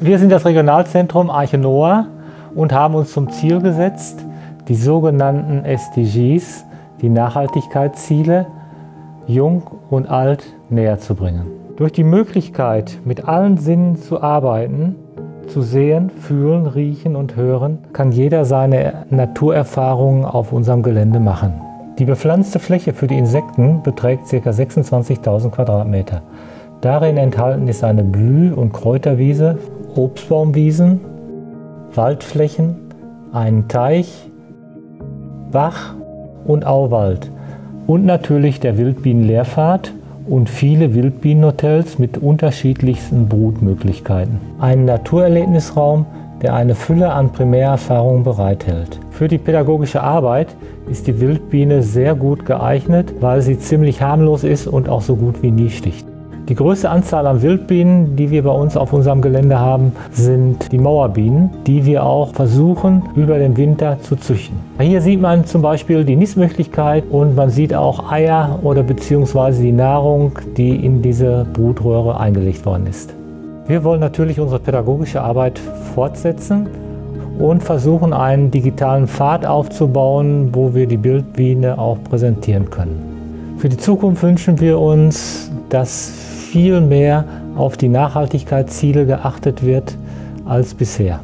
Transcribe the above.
Wir sind das Regionalzentrum Arche Noah und haben uns zum Ziel gesetzt, die sogenannten SDGs, die Nachhaltigkeitsziele, jung und alt näher zu bringen. Durch die Möglichkeit, mit allen Sinnen zu arbeiten, zu sehen, fühlen, riechen und hören, kann jeder seine Naturerfahrungen auf unserem Gelände machen. Die bepflanzte Fläche für die Insekten beträgt ca. 26.000 Quadratmeter. Darin enthalten ist eine Blüh- und Kräuterwiese, Obstbaumwiesen, Waldflächen, ein Teich, Bach und Auwald und natürlich der Wildbienenlehrpfad und viele Wildbienenhotels mit unterschiedlichsten Brutmöglichkeiten. Ein Naturerlebnisraum, der eine Fülle an Primärerfahrungen bereithält. Für die pädagogische Arbeit ist die Wildbiene sehr gut geeignet, weil sie ziemlich harmlos ist und auch so gut wie nie sticht. Die größte Anzahl an Wildbienen, die wir bei uns auf unserem Gelände haben, sind die Mauerbienen, die wir auch versuchen über den Winter zu züchten. Hier sieht man zum Beispiel die Nistmöglichkeit und man sieht auch Eier oder beziehungsweise die Nahrung, die in diese Brutröhre eingelegt worden ist. Wir wollen natürlich unsere pädagogische Arbeit fortsetzen und versuchen einen digitalen Pfad aufzubauen, wo wir die Wildbiene auch präsentieren können. Für die Zukunft wünschen wir uns, dass viel mehr auf die Nachhaltigkeitsziele geachtet wird als bisher.